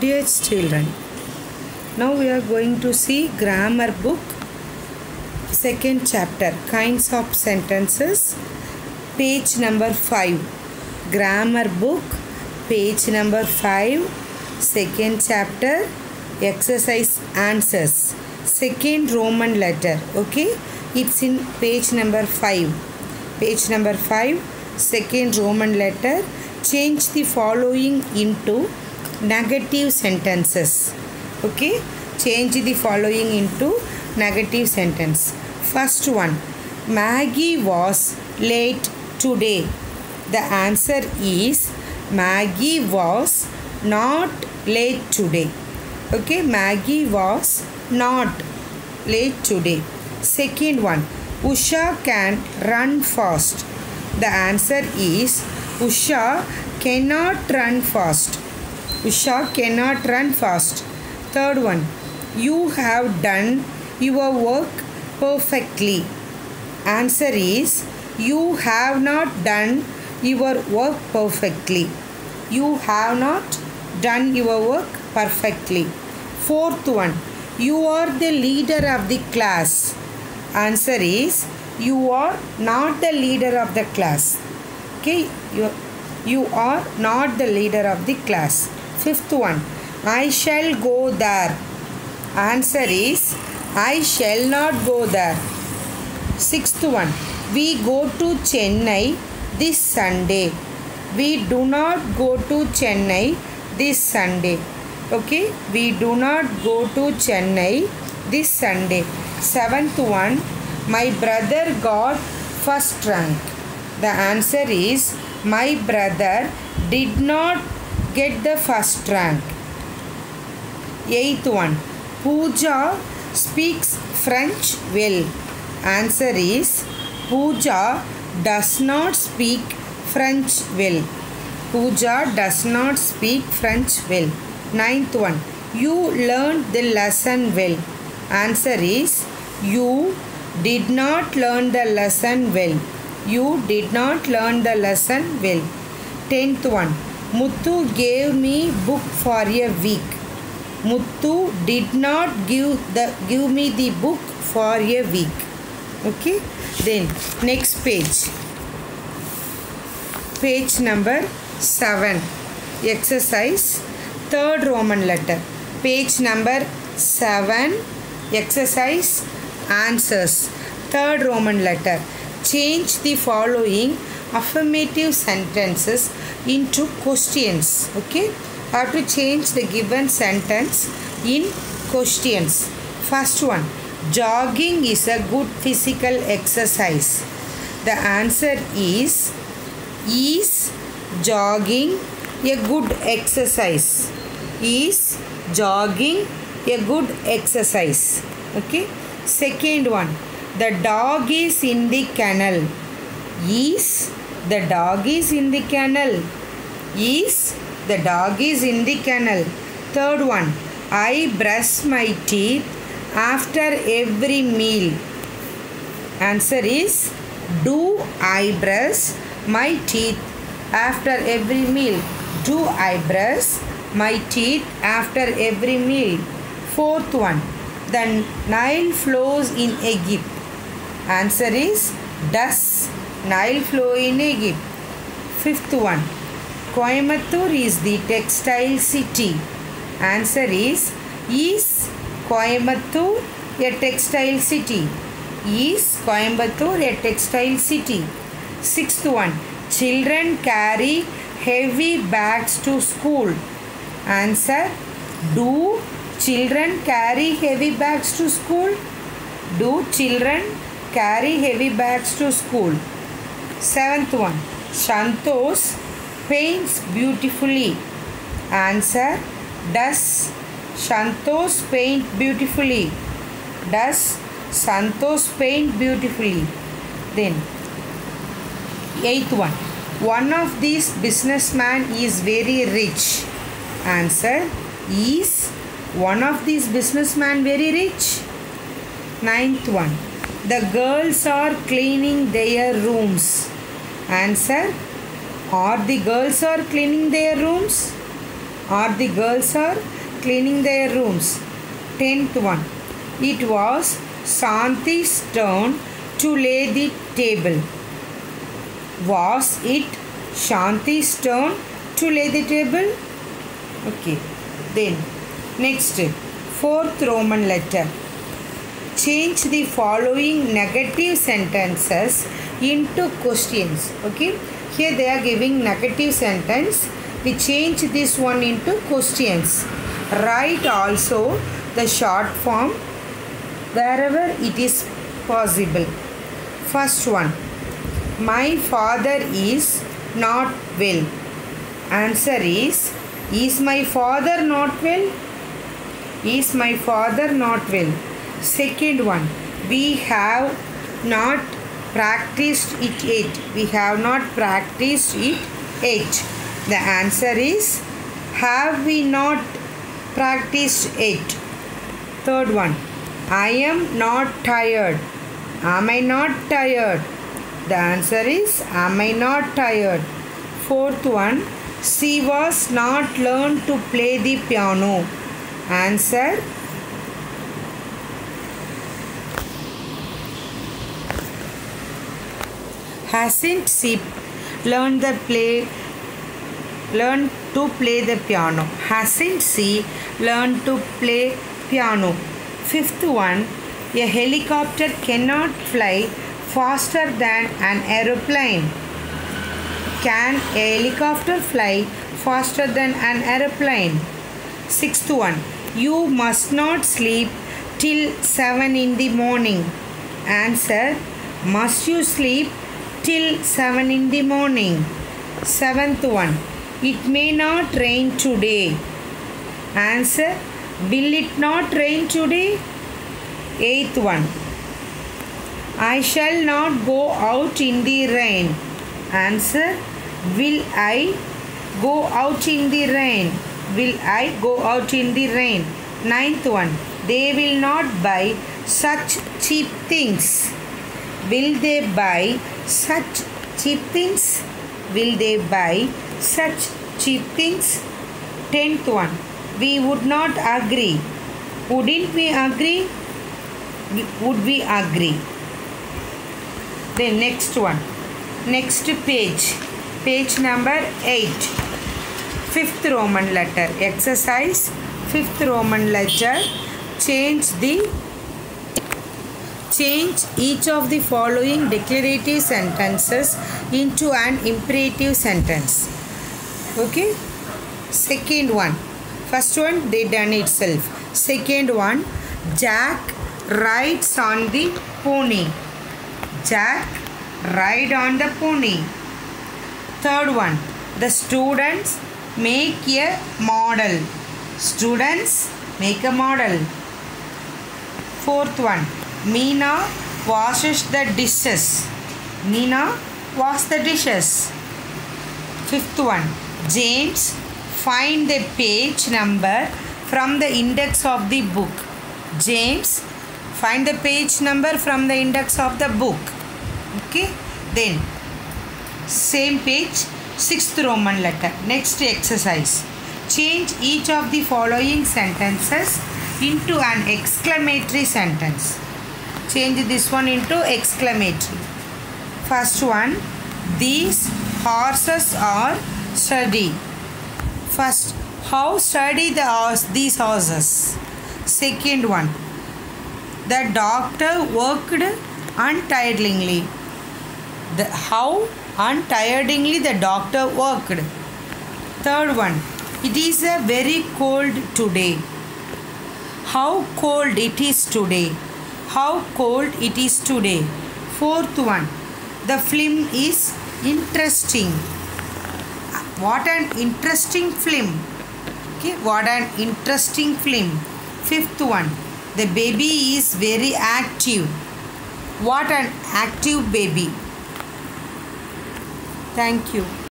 Dear children, now we are going to see grammar book second chapter kinds of sentences page number 5 grammar book page number 5 second chapter exercise answers second roman letter okay? It's in page number 5 page number 5 second roman letter. Change the following into negative sentences. Okay? Change the following into negative sentence. First one maggie was late today. The answer is maggie was not late today. Okay? Maggie was not late today. Second one usha can run fast. The answer is usha cannot run fast usha cannot run fast. Third one you have done your work perfectly. Answer is you have not done your work perfectly. You have not done your work perfectly. Fourth one you are the leader of the class. Answer is you are not the leader of the class. Okay you, you are not the leader of the class fifth one. I shall go there. Answer is i shall not go there. Sixth one. We go to chennai this sunday. We do not go to chennai this sunday. Okay? We do not go to chennai this sunday. Seventh one. My brother got first rank. The answer is my brother did not get the first rank. Eighth one. Pooja speaks french well. Answer is pooja does not speak french well. Pooja does not speak french well. Ninth one. You learned the lesson well. Answer is you did not learn the lesson well. You did not learn the lesson well. Tenth one muthu gave me book for a week. Muthu did not give the give me the book for a week. Okay? Then next page. Page number 7 exercise. Third roman letter. Page number 7 exercise. Answers. Third roman letter. Change the following affirmative sentences into questions okay? Have to change the given sentence in questions first one jogging is a good physical exercise. The answer is is jogging a good exercise. Is jogging a good exercise okay? Second one the dog is in the kennel. Is the dog is in the kennel is the dog is in the kennel. Third one i brush my teeth after every meal. Answer is do i brush my teeth after every meal? Do i brush my teeth after every meal? Fourth one the nile flows in egypt. Answer is does nile flow in egypt? Fifth one coimbatore is the textile city. Answer is is coimbatore a textile city. Is coimbatore a textile city. Sixth one children carry heavy bags to school. Answer do children carry heavy bags to school? Do children carry heavy bags to school? Seventh one santosh paints beautifully. Answer does santosh paint beautifully? Does santosh paint beautifully? Then eighth one. One of these businessman is very rich. Answer is one of these businessman very rich? Ninth one. The girls are cleaning their rooms. Answer are the girls are cleaning their rooms or the girls are cleaning their rooms. Tenth one. It was Shanti's turn to lay the table. Was it Shanti's turn to lay the table? Okay. Then next fourth Roman letter. Change the following negative sentences into questions. Okay. Here they are giving negative sentence. We change this one into questions. Write also the short form wherever it is possible. First one. My father is not well. Answer is Is my father not well? Is my father not well? Second one. We have not practiced it yet. We have not practiced it yet. The answer is Have we not practiced it? Third one. I am not tired. Am I not tired? The answer is Am I not tired? Fourth one. She was not learned to play the piano. Answer Hasn't she learned the play learned to play the piano? Hasn't she learned to play piano? Fifth one, a helicopter cannot fly faster than an aeroplane. Can a helicopter fly faster than an aeroplane? Sixth one, you must not sleep till 7 in the morning. Answer, must you sleep till 7 in the morning? Seventh one, it may not rain today. Answer, will it not rain today? Eighth one, I shall not go out in the rain. Answer, will I go out in the rain? Will I go out in the rain? Ninth one, they will not buy such cheap things. Will they buy such cheap things? Will they buy such cheap things? Tenth one, we would not agree. Wouldn't we agree? Would we agree? Then next one. Next page. Page number 8. Fifth Roman letter. Exercise. Fifth Roman letter. Change the Change each of the following declarative sentences into an imperative sentence. Okay. Second one. First one they done itself. Second one Jack rides on the pony. Jack ride on the pony. Third one the students make a model. Students make a model. Fourth one Meena washes the dishes. Meena wash the dishes. Fifth one James find the page number from the index of the book. James find the page number from the index of the book. Okay. Then same page sixth Roman letter. Next exercise. Change each of the following sentences into an exclamatory sentence. Change this one into exclamatory. First one. These horses are sturdy. First, how sturdy the horse, these horses. Second one. The doctor worked untiringly. The, how untiringly the doctor worked. Third one. It is a very cold today. How cold it is today. How cold it is today. Fourth one. The film is interesting. What an interesting film. Okay, what an interesting film. Fifth one. The baby is very active. What an active baby. Thank you.